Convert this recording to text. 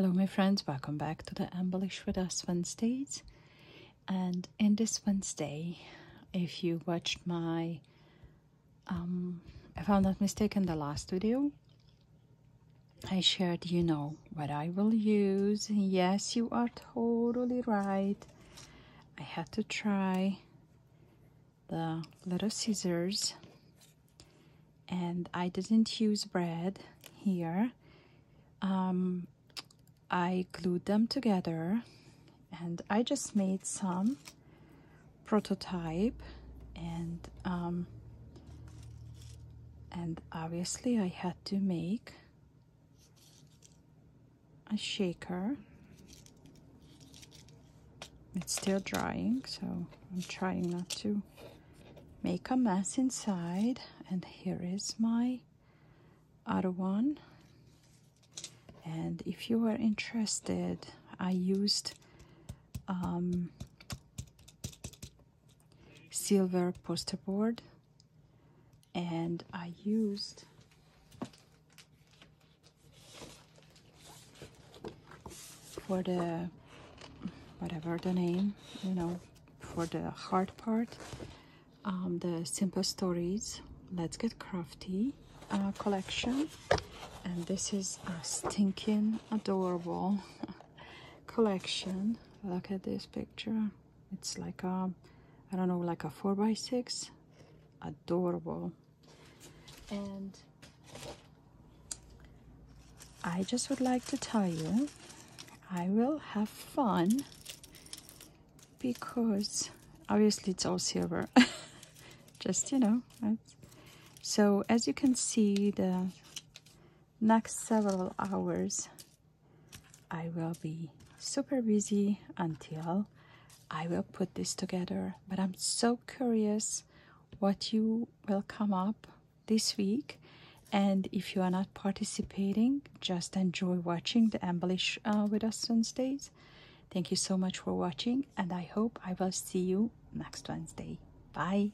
Hello, my friends, welcome back to the Embellish with Us Wednesdays. And in this Wednesday, if you watched my, um, if I'm not mistaken, the last video, I shared, you know, what I will use. Yes, you are totally right. I had to try the little scissors and I didn't use bread here. Um, I glued them together and I just made some prototype and um, and obviously I had to make a shaker. It's still drying so I'm trying not to make a mess inside. And here is my other one and if you are interested I used um, silver poster board. And I used for the whatever the name you know for the hard part um, the simple stories let's get crafty uh, collection. And this is a stinking adorable collection. Look at this picture. It's like a i don't know like a four by six. Adorable. And i just would like to tell you i will have fun because obviously it's all silver. Just you know so as you can see the next several hours I will be super busy until I will put this together. But I'm so curious what you will come up this week. And if you are not participating just enjoy watching the embellish uh, with us Wednesdays. Thank you so much for watching and I hope I will see you next Wednesday. Bye